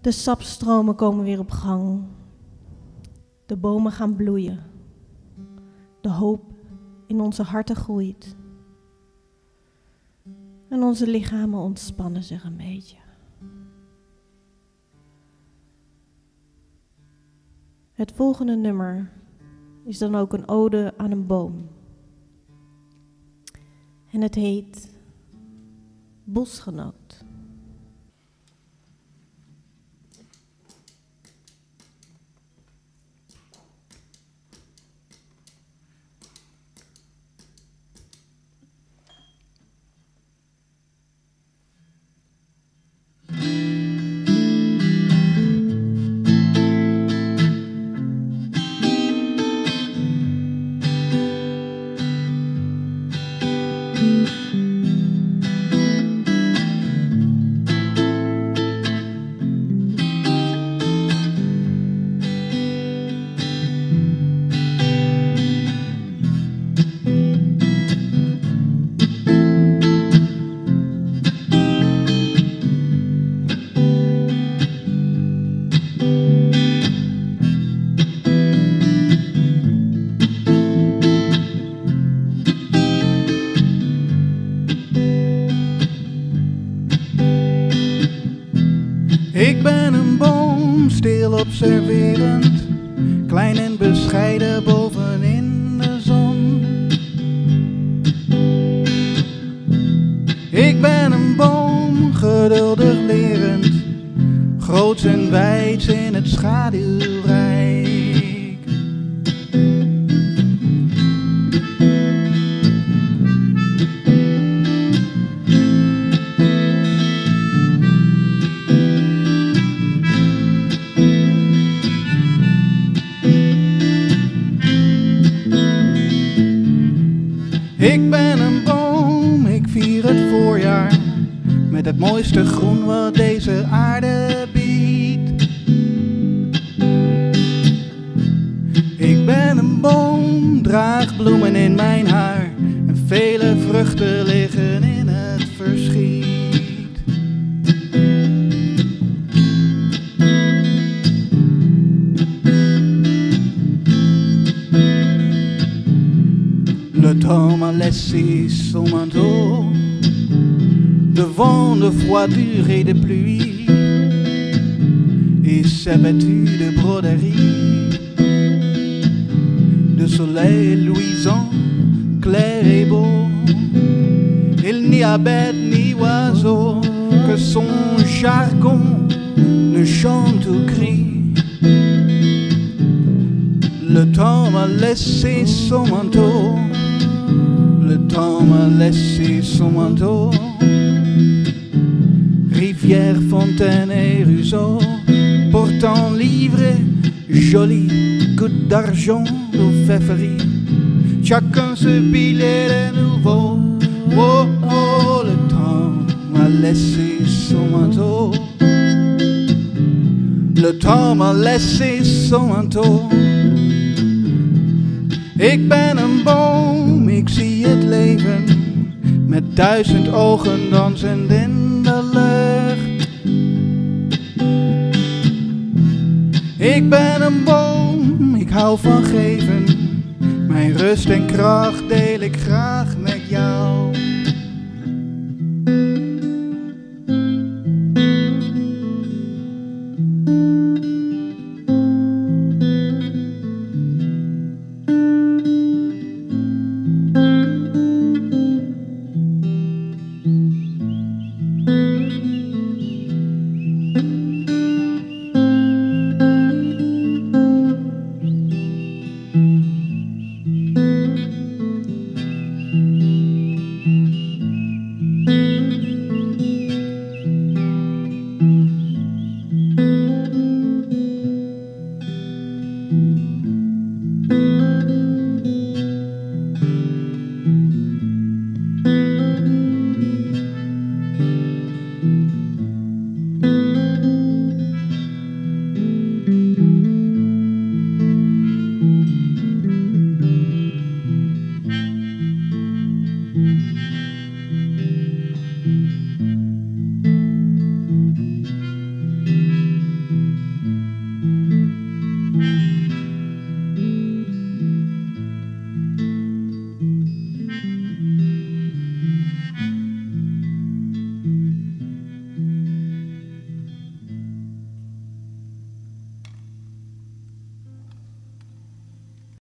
De sapstromen komen weer op gang. De bomen gaan bloeien. De hoop in onze harten groeit. En onze lichamen ontspannen zich een beetje. Het volgende nummer is dan ook een ode aan een boom. En het heet Bosgenoot. Ik ben een boom, stil observerend, klein en bescheiden bovenin de zon. Ik ben een boom, geduldig lerend, groots en wijds in het schaduwrijk. Met het mooiste groen wat deze aarde biedt. Ik ben een boom, draag bloemen in mijn haar en vele vruchten liggen in het verschiet. Le temps m'a laissé son manteau de vent, de froidure et de pluie, et vêtu de broderie, de soleil luisant, clair et beau. Il n'y a bête ni oiseau que son jargon ne chante ou crie. Le temps m'a laissé son manteau, le temps m'a laissé son manteau. Rivière, fontaine et ruisseau, pourtant livré, joli, goutte d'argent d'orfèvrerie. Chacun ce billet de nouveau. Oh, oh, le temps m'a laissé son manteau. Le temps m'a laissé son manteau. Ik ben een boom, ik zie het leven met duizend ogen dansend in de. Een boom, ik hou van geven, mijn rust en kracht deel ik graag met jou.